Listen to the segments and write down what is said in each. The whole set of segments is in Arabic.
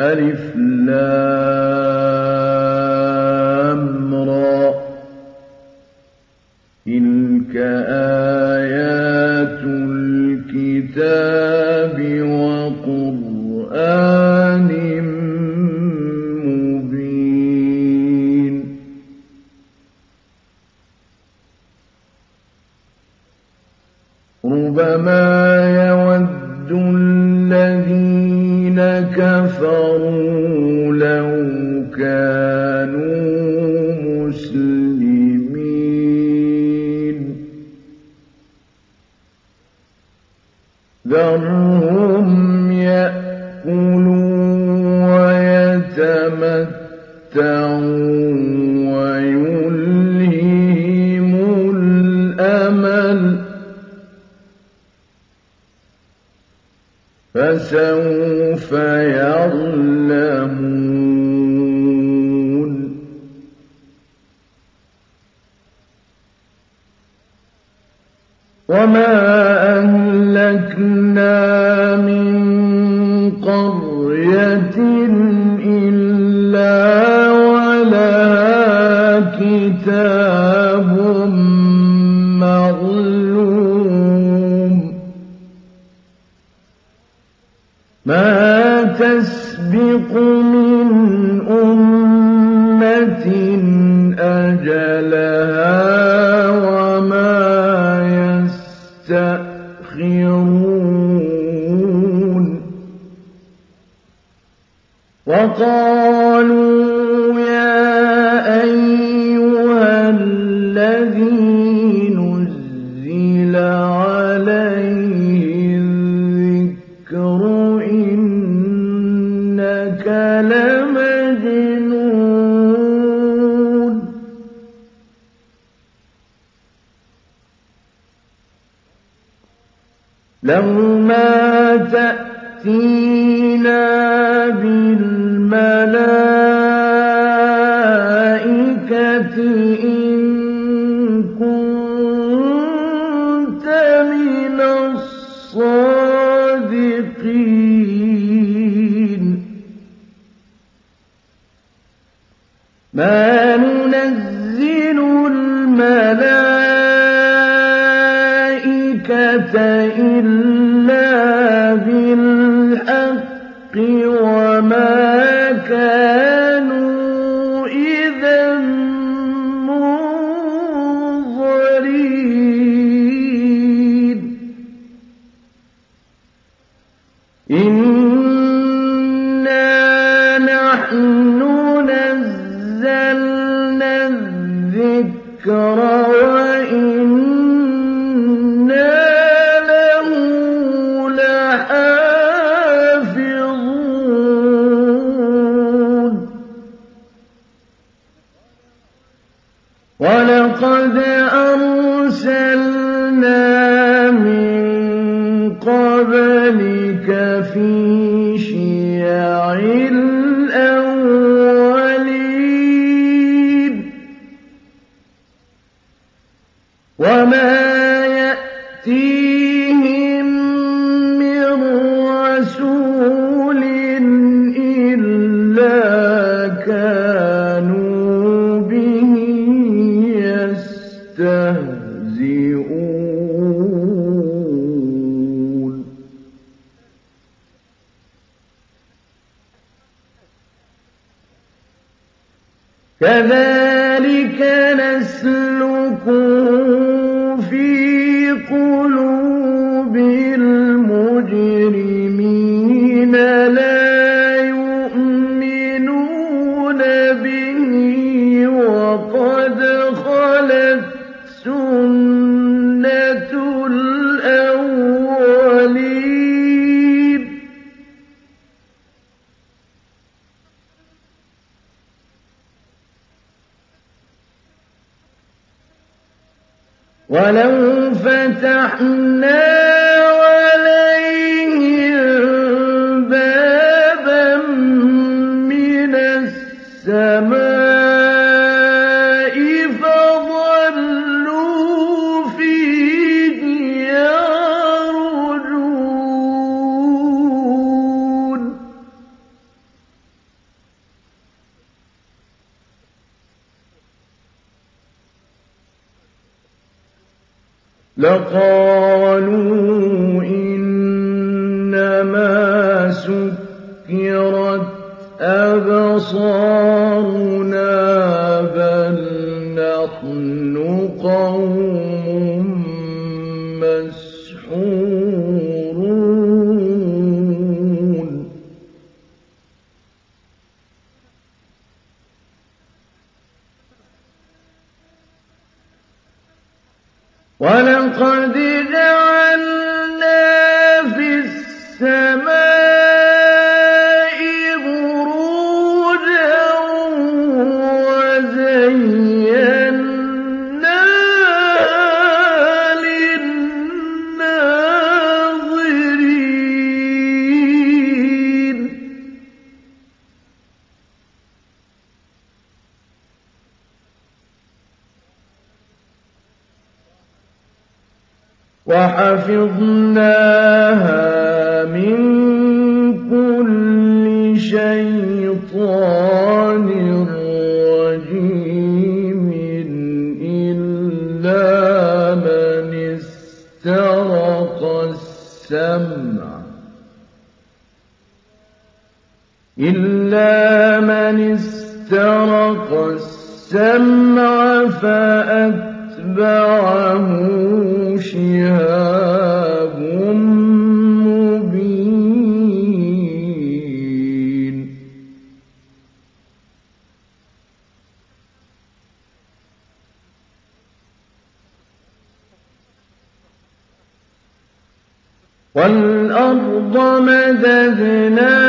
ألف لام را. تلك آية وما أهلكنا كتاب قبلك في شيع ولو فتحنا ولقد وحفظناها وَالْأَرْضَ مَدَدْنَاهَا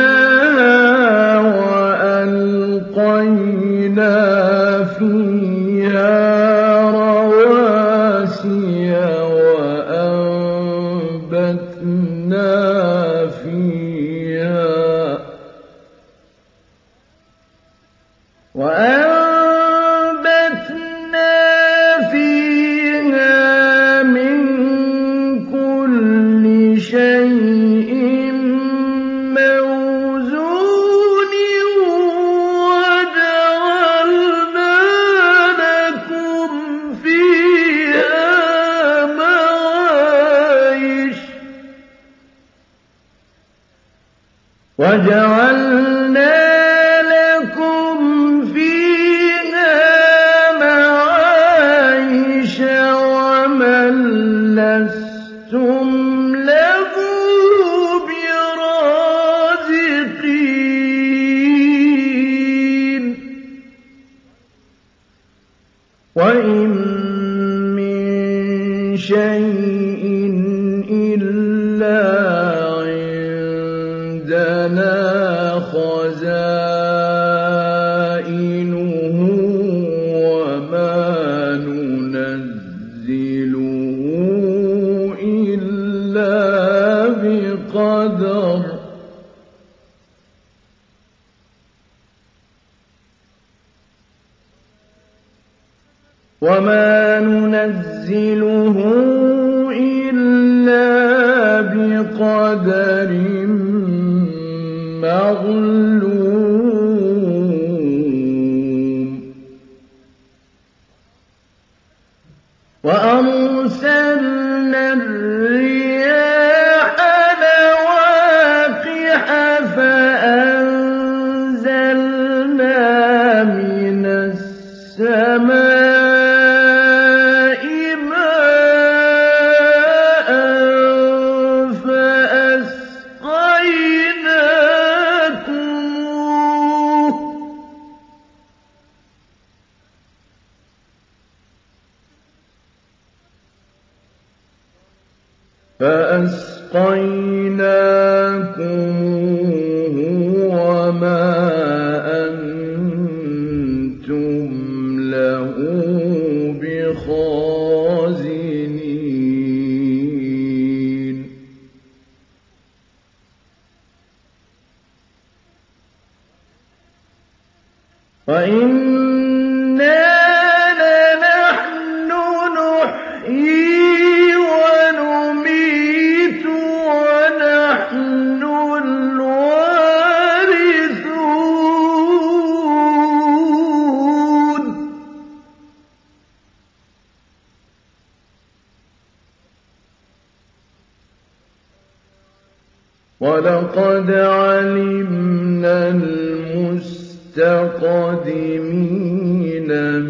وَلَقَدْ عَلِمْنَا الْمُسْتَقْدِمِينَ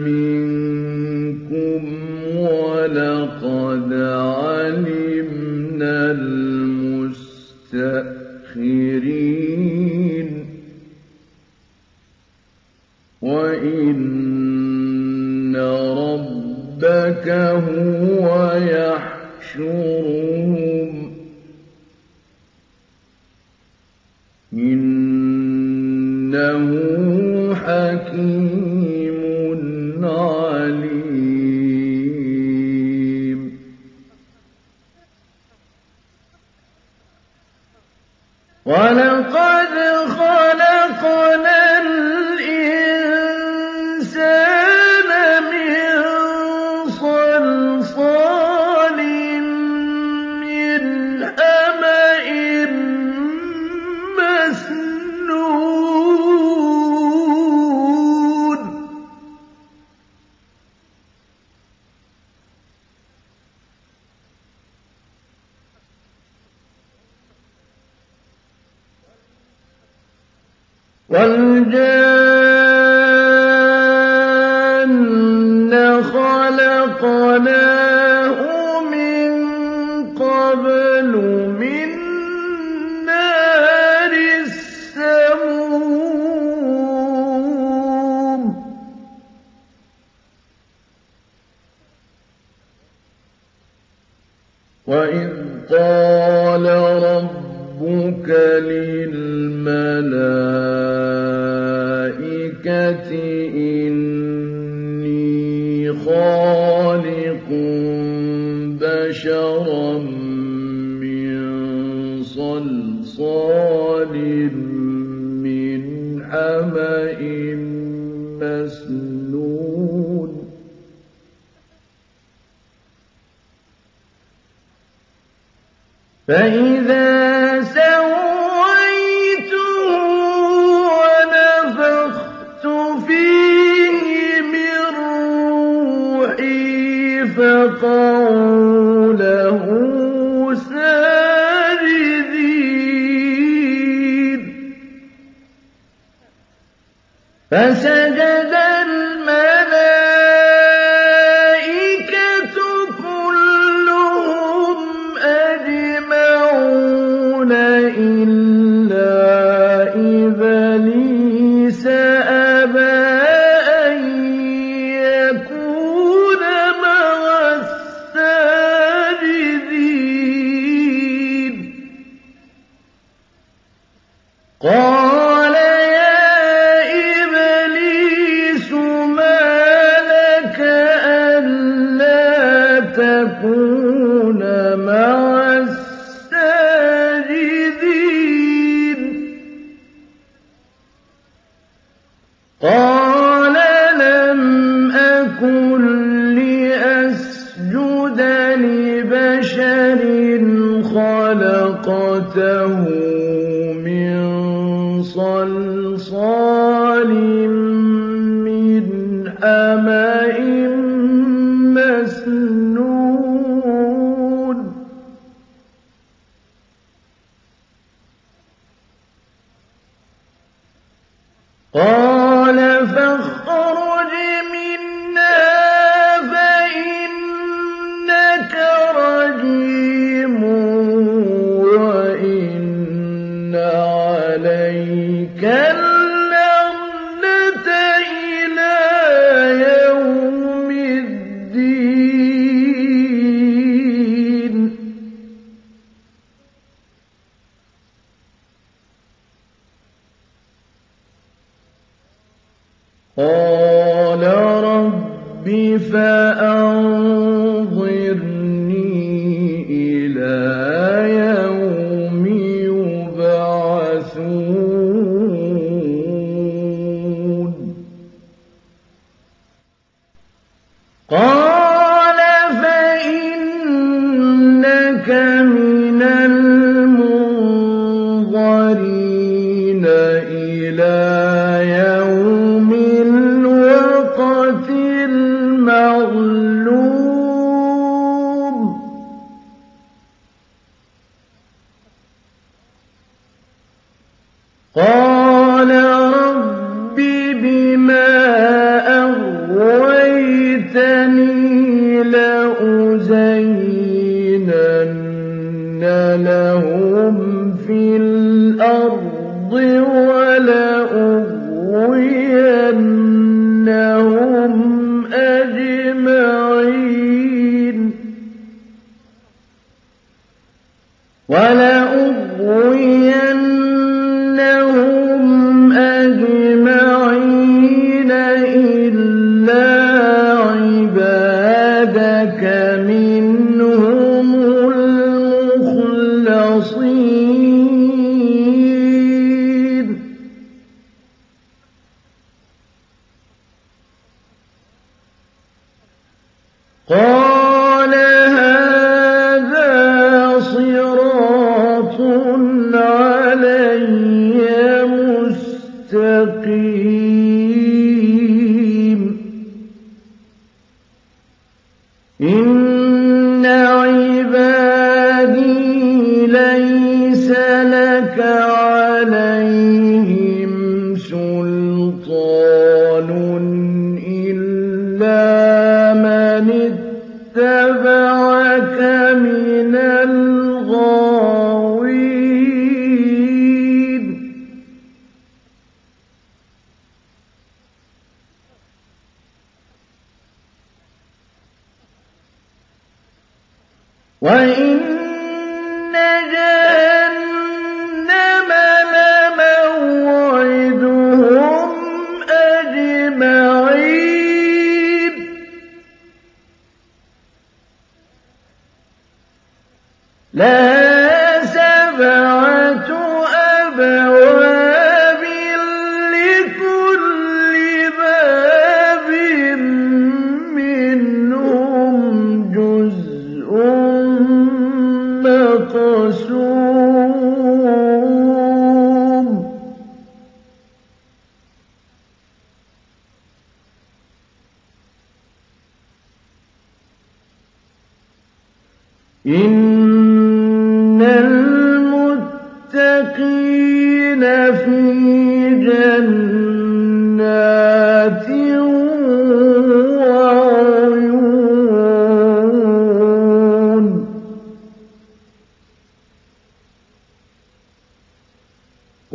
مِنكُمْ وَلَقَدْ يضلون. فإذا سويته ونفخت فيه من روحي فسجد نِفَاءً ولأبوين وإن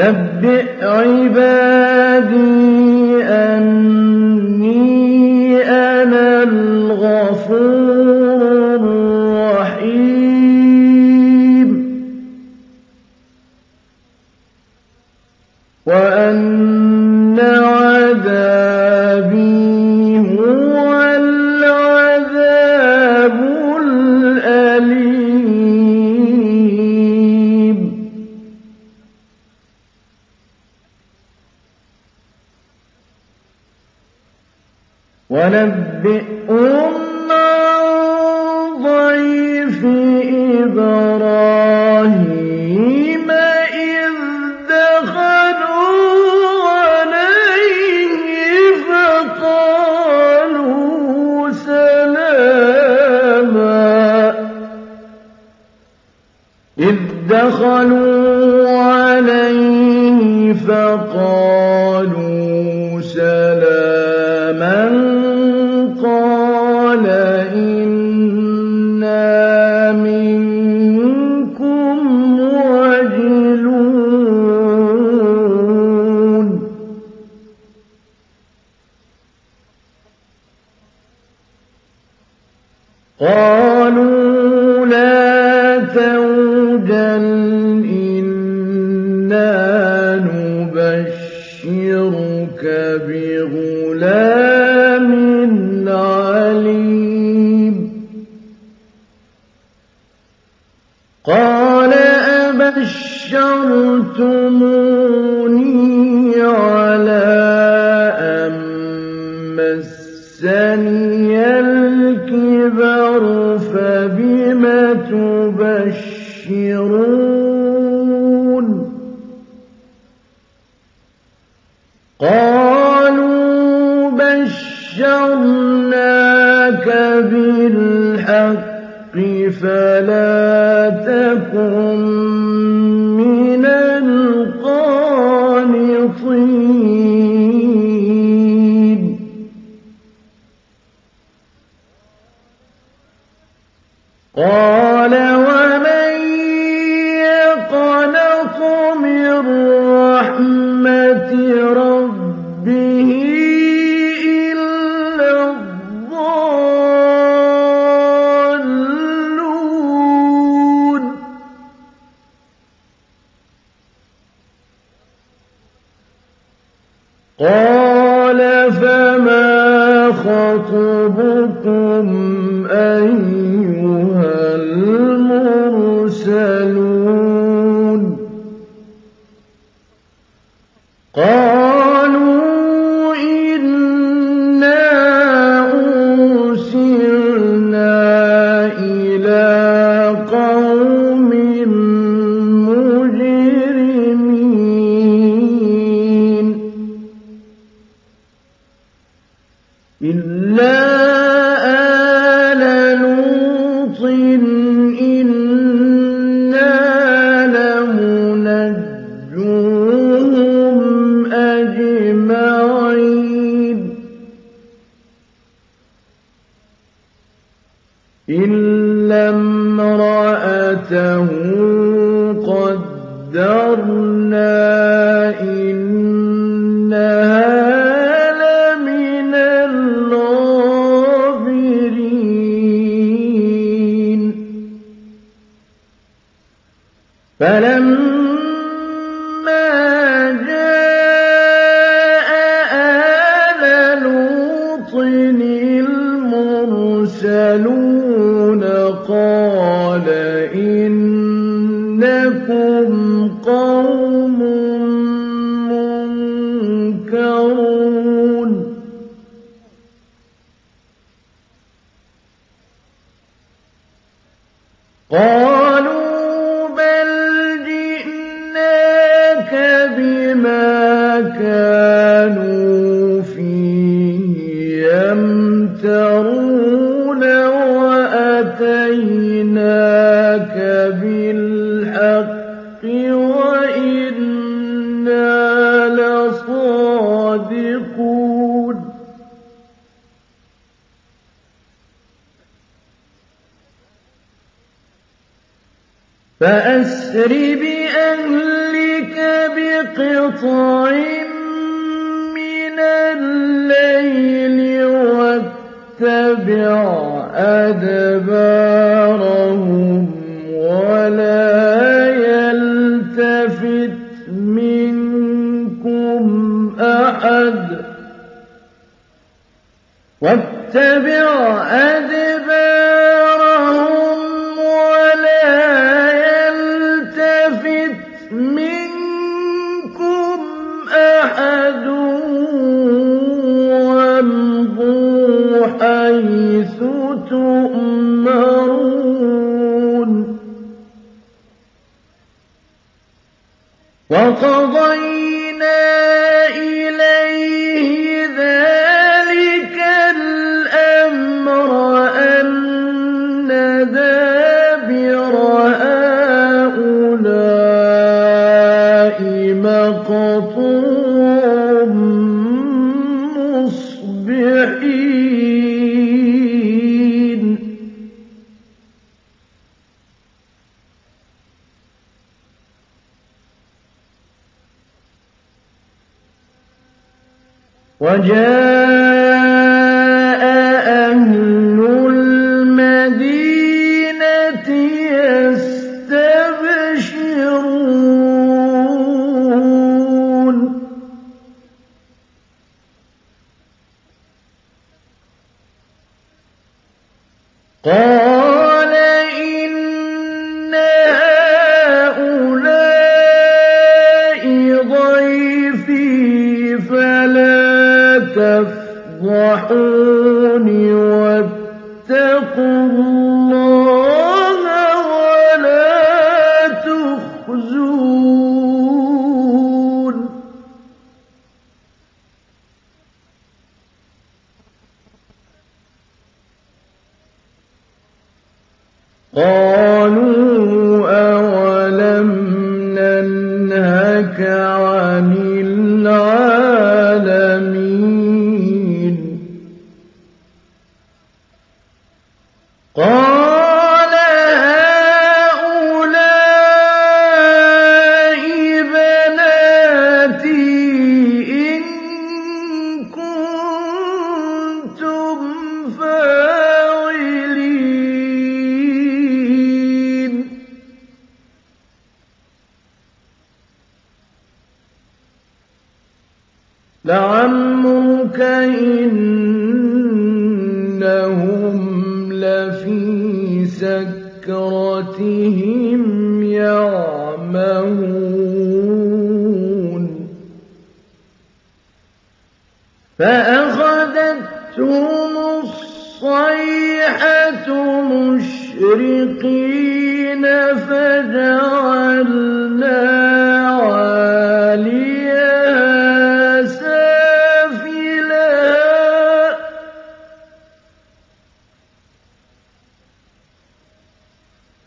قَالَ إِنَّا تكن إلا قالوا بل جئناك بما كانوا فيه يمترون. فأسر بأهلك بقطع من الليل واتبع أدبارهم ولا يلتفت منكم أحد. واتبع أدبارهم يقول لعمرك إنهم لفي سكرتهم يعمهون. فأخذتهم الصيحة مشرقين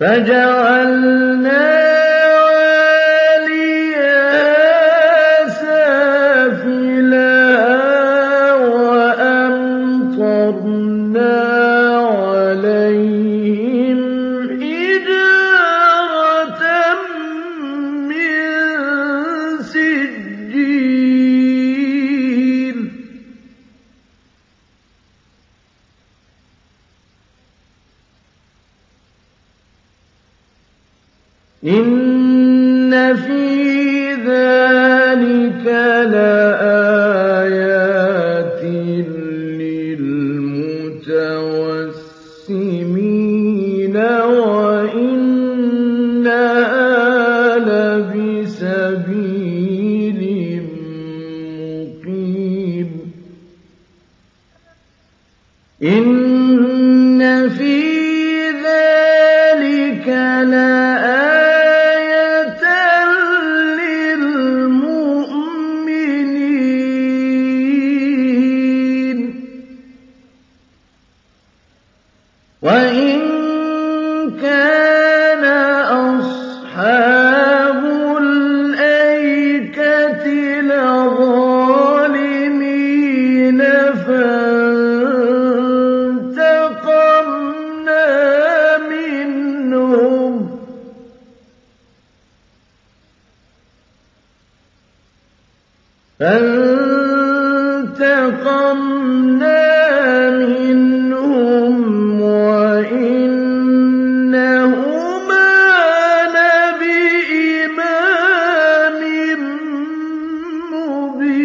فجعل إن في ذلك لَا فانتقمنا منهم وإنهما لبإمام مبين.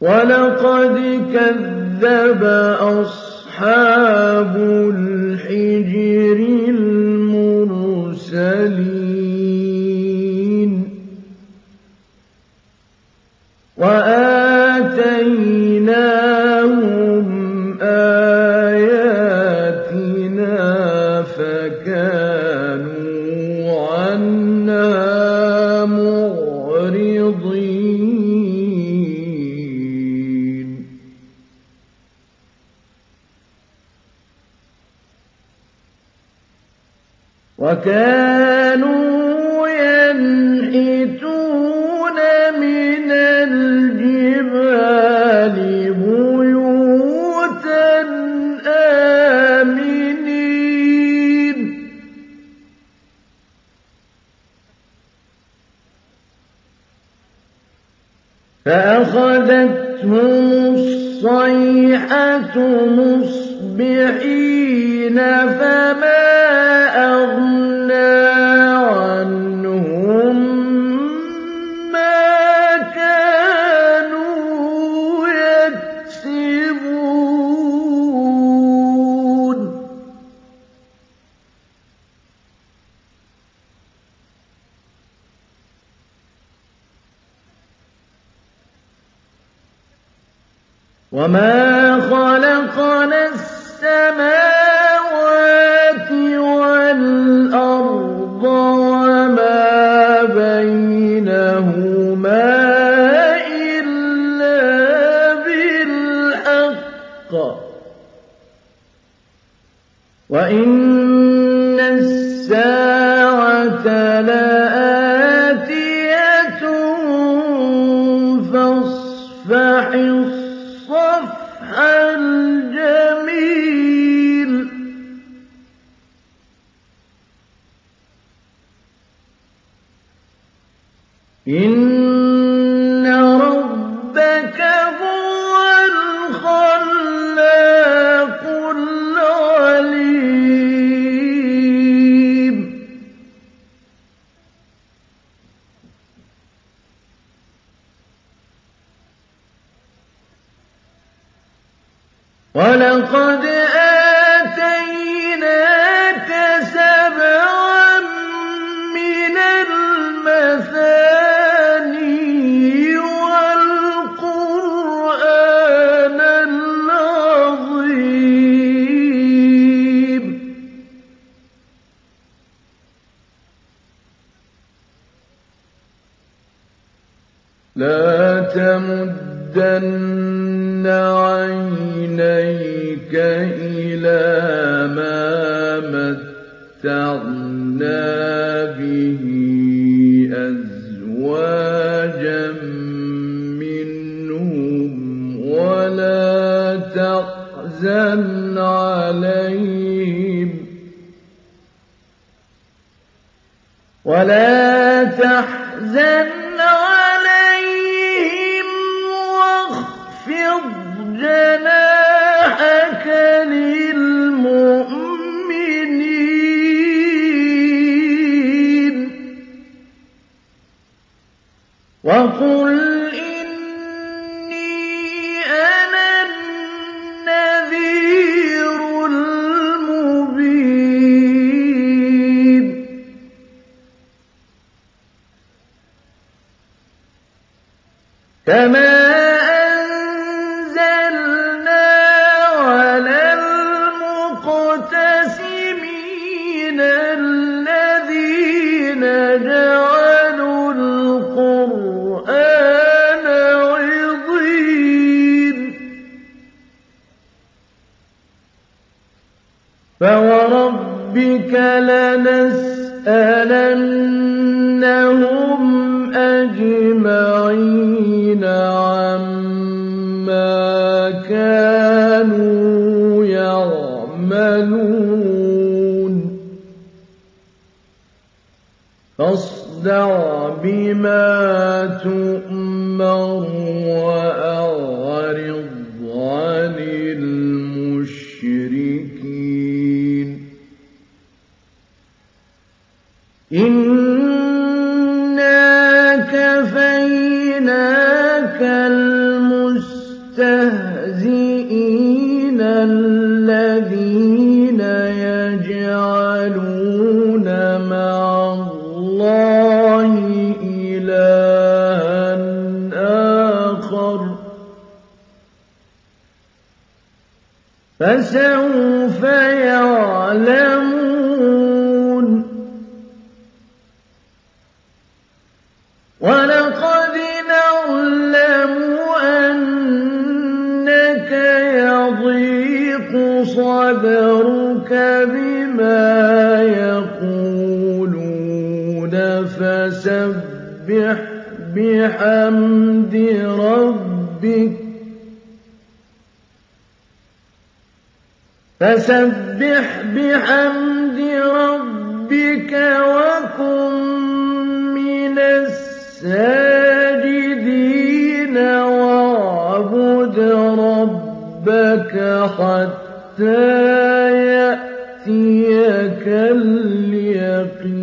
ولقد كذب أصحاب مصبحين فما وَإِنَّ السَّاعَةَ لَآتِيَةٌ فَاصْفَحِ الصَّفْحَ الْجَمِيلَ إِنَّ لَا تَمُدَّنَّ عَيْنَيْكَ إِلَىٰ مَا مَتَّعْنَا بِهِ أَزْوَاجًا مِّنْهُمْ وَلَا تَحْزَنْ عَلَيْهِمْ كَمَا اللَّهِ إِلَٰهًا آخَرَ ۚ. فَسَوْفَ يَعْلَمُونَ. وَلَقَدْ نَعْلَمُ أَنَّكَ يَضِيقُ صَدْرُكَ بِمَا فَسَبِّحْ بِحَمْدِ رَبِّكَ وَكُن مِّنَ السَّاجِدِينَ وَاعْبُدْ رَبَّكَ حَتَّىٰ يَأْتِيَكَ الْيَقِينُ.